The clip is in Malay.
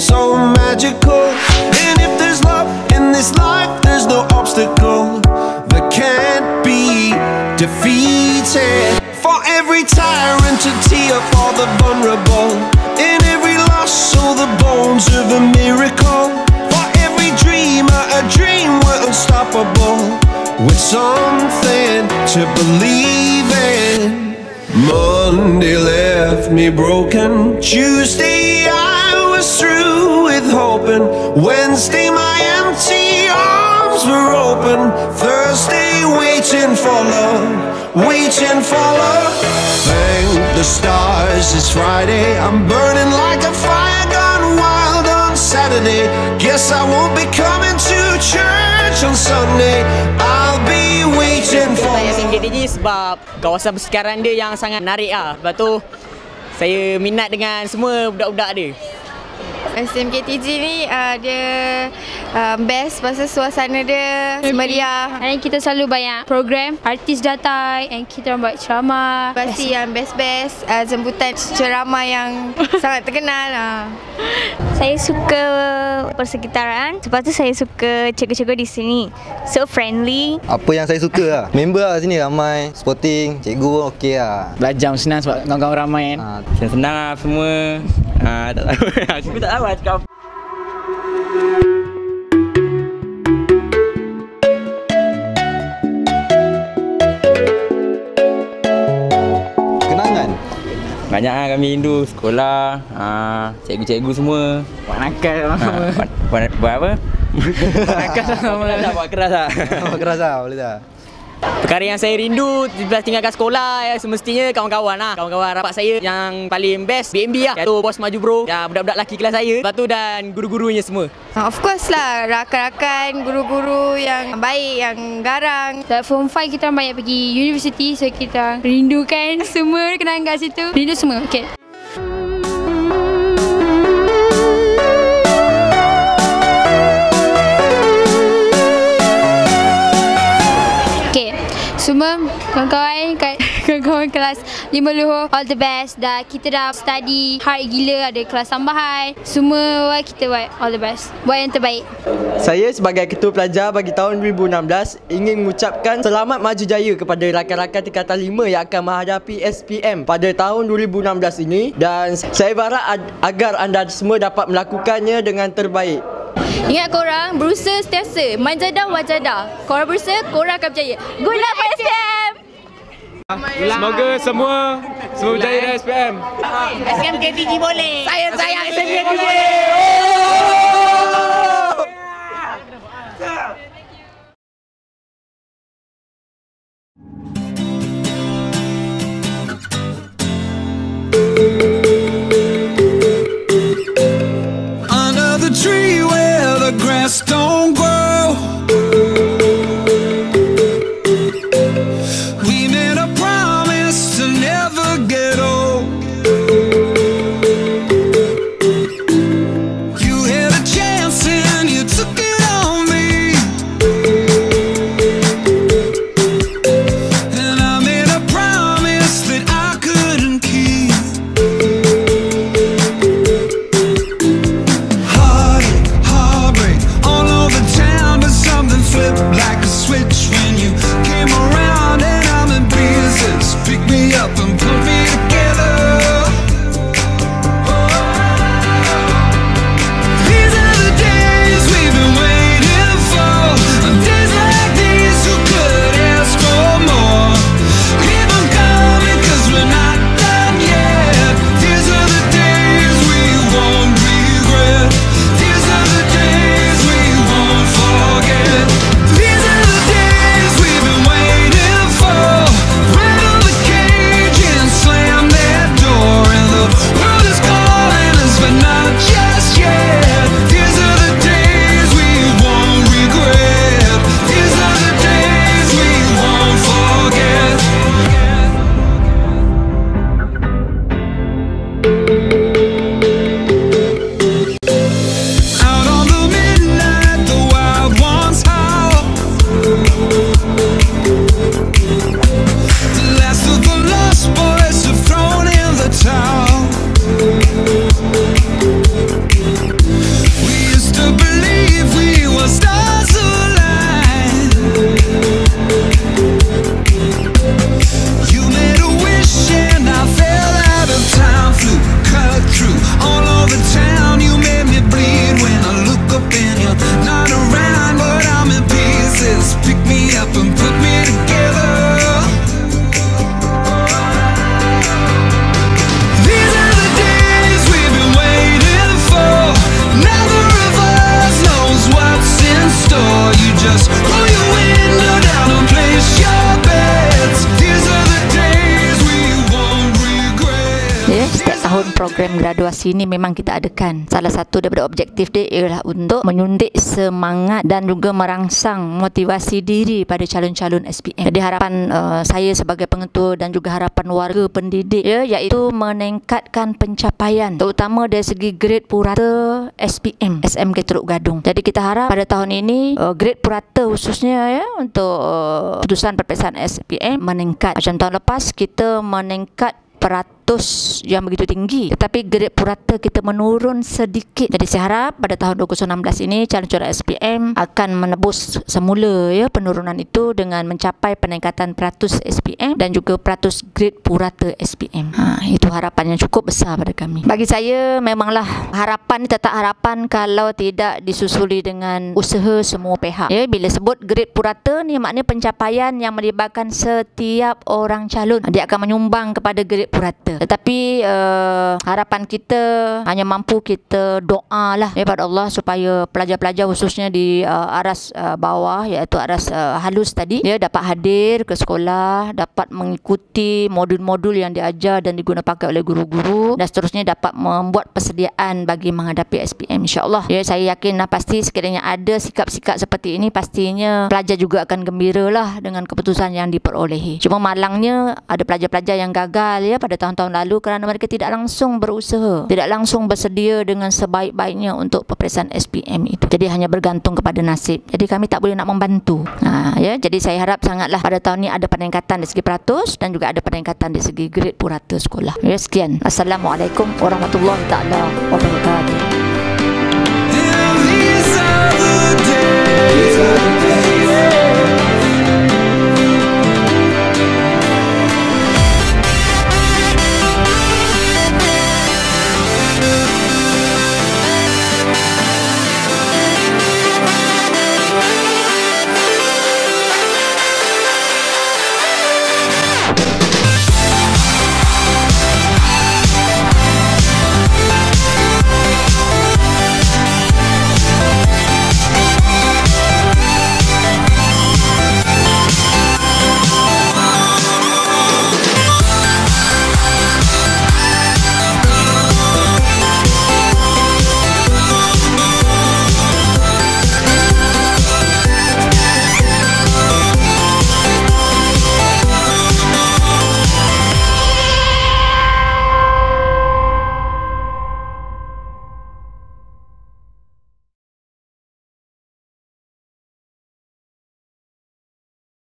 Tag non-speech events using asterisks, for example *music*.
so magical. And if there's love in this life, there's no obstacle that can't be defeated. For every tyrant, a tear for the vulnerable. In every loss, so the bones of a miracle. For every dreamer, a dream we're unstoppable. With something to believe in. Monday left me broken. Tuesday hoping. Wednesday my empty arms were open. Thursday waiting for love, waiting for love. Thank the stars it's Friday. I'm burning like a fire gone wild on Saturday. Guess I won't be coming to church on Sunday. I'll be waiting for Saya. SMK TG sebab kawasan persekaran dia yang sangat menarik lah. Lepas tu saya minat dengan semua budak-budak dia. SMKTG ni uh, dia uh, best pasal suasana dia meriah. And kita selalu banyak program Artis datang And kita orang buat ceramah. Pasti yang best-best uh, jemputan ceramah yang *laughs* sangat terkenal. Uh. Saya suka persekitaran. Sebab tu saya suka cikgu-cikgu di sini. So friendly. Apa yang saya suka lah Member lah sini ramai. Sporting Cikgu pun okey lah Belajar senang sebab kawan-kawan ramai kan. ha, Senang lah semua ah, *laughs* Tak tahu. Aku tak tahu lah cakap apa. Kenangan? Banyak lah kami rindu Sekolah ah, Cikgu-cikgu semua. Buat nakal ah, buat, buat, buat apa? *laughs* Buat nakal sama. Buat keras lah, Buat keras lah. Oh keras lah boleh tak Perkara yang saya rindu Lepas tinggalkan sekolah ya, Semestinya kawan-kawan lah. Kawan-kawan rapat saya Yang paling best BNB lah. Iaitu bos maju bro. Ya, Budak-budak lelaki kelas saya Lepas tu dan guru-gurunya semua. Uh, of course lah. Rakan-rakan guru-guru yang baik yang garang. Dalam form 5 kita banyak pergi universiti So kita rindukan semua kenangan kat situ. Rindu semua Okay, kawan-kawan *laughs* kelas 5 Luhur. All the best. Dah kita dah study hard gila. Ada kelas tambahan. Semua kita buat all the best. Buat yang terbaik. Saya sebagai ketua pelajar bagi tahun 2016 ingin mengucapkan selamat maju jaya kepada rakan-rakan tingkatan 5 yang akan menghadapi SPM pada tahun 2016 ini. Dan saya berharap agar anda semua dapat melakukannya dengan terbaik. Ingat korang berusaha sentiasa Manjadah wajadah Korang berusaha korang akan berjaya. Good luck for SPM Semoga semua semua berjaya dalam SPM. SMKTG boleh. Saya sayang SMKTG Under program graduasi ni memang kita adakan. Salah satu daripada objektif dia ialah untuk menyuntik semangat dan juga merangsang motivasi diri pada calon-calon SPM. Jadi harapan uh, saya sebagai pengetua dan juga harapan warga pendidik ya iaitu meningkatkan pencapaian terutama dari segi grade purata SPM SMK Teluk Gadung. Jadi kita harap pada tahun ini uh, grade purata khususnya ya untuk uh, putusan peperiksaan SPM meningkat. Macam tahun lepas kita meningkat peratus yang begitu tinggi. Tetapi grade purata kita menurun sedikit. Jadi saya harap pada tahun 2016 ini calon-calon SPM akan menebus semula ya penurunan itu dengan mencapai peningkatan peratus SPM dan juga peratus grade purata SPM ha, itu harapan yang cukup besar pada kami. Bagi saya memanglah harapan tetap harapan kalau tidak disusuli dengan usaha semua pihak. Ya bila sebut grade purata ni maknanya pencapaian yang melibatkan setiap orang calon dia akan menyumbang kepada grade purata. Tetapi uh, harapan kita hanya mampu kita doa lah kepada Allah supaya pelajar-pelajar khususnya di uh, aras uh, bawah iaitu aras uh, halus tadi dia dapat hadir ke sekolah, dapat mengikuti modul-modul yang diajar dan digunakan pakai oleh guru-guru dan seterusnya dapat membuat persediaan bagi menghadapi SPM insya-Allah. Ya saya yakin lah pasti sekiranya ada sikap-sikap seperti ini pastinya pelajar juga akan gembira lah dengan keputusan yang diperolehi. Cuma malangnya ada pelajar-pelajar yang gagal ya pada tahun-tahun lalu kerana mereka tidak langsung berusaha, tidak langsung bersedia dengan sebaik-baiknya untuk peperiksaan SPM itu. Jadi hanya bergantung kepada nasib. Jadi kami tak boleh nak membantu. Ha, ya, jadi saya harap sangatlah pada tahun ini ada peningkatan dari segi peratus dan juga ada peningkatan dari segi grade purata sekolah. Ya, sekian. Assalamualaikum warahmatullahi taala wabarakatuh.